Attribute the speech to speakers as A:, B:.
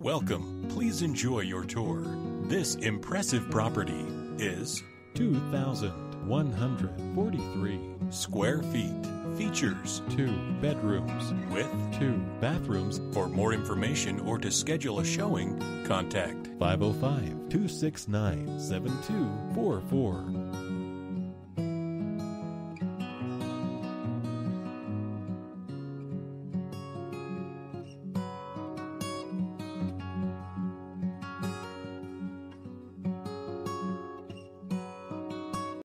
A: Welcome. Please enjoy your tour. This impressive property is
B: 2,143
A: square feet. Features
B: two bedrooms
A: with
B: two bathrooms
A: For more information or to schedule a showing, contact
B: 505 269 7244